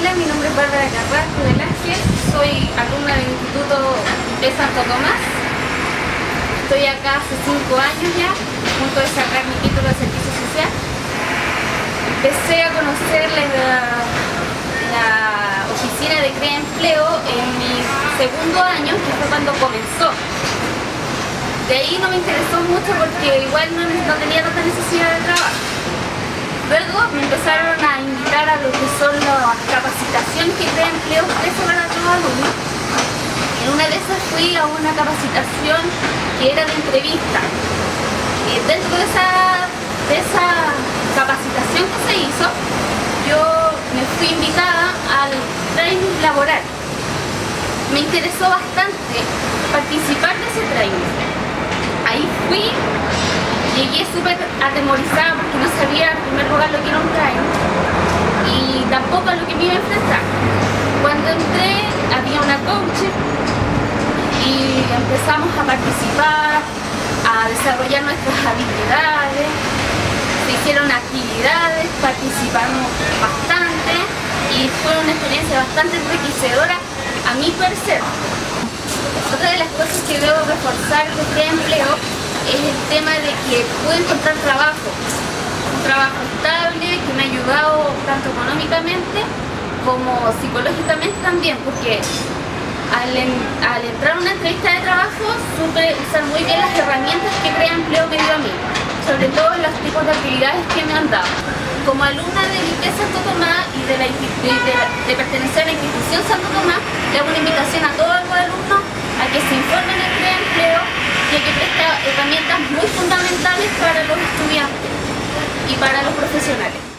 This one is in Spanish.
Hola, mi nombre es Bárbara Carrasco Velázquez, soy alumna del Instituto de Santo Tomás. Estoy acá hace cinco años ya, junto de sacar mi título de servicio social. Empecé a conocer la, la oficina de Crea Empleo en mi segundo año, que fue cuando comenzó. De ahí no me interesó mucho porque igual no, no tenía tanta necesidad de trabajo. Empezaron a invitar a lo que son las capacitaciones que Crea Empleo ofrece para todos los alumnos. En una de esas fui a una capacitación que era de entrevista. Y dentro de esa, de esa capacitación que se hizo, yo me fui invitada al training laboral. Me interesó bastante participar de ese training. Llegué súper atemorizada porque no sabía en primer lugar lo que era un train y tampoco a lo que me iba a enfrentar. Cuando entré había una coach y empezamos a participar, a desarrollar nuestras habilidades, se hicieron actividades, participamos bastante y fue una experiencia bastante enriquecedora a mi parecer. Otra de las cosas que debo reforzar de este empleo es el tema de que pude encontrar trabajo, un trabajo estable que me ha ayudado tanto económicamente como psicológicamente también, porque al, entrar a una entrevista de trabajo supe usar muy bien las herramientas que Crea Empleo me dio a mí, sobre todo los tipos de actividades que me han dado. Como alumna de Limpieza Santo Tomás y de, de pertenecer a la institución Santo Tomás, le hago una invitación a todos los alumnos a que se informen de Crea Empleo ya que presta herramientas muy fundamentales para los estudiantes y para los profesionales.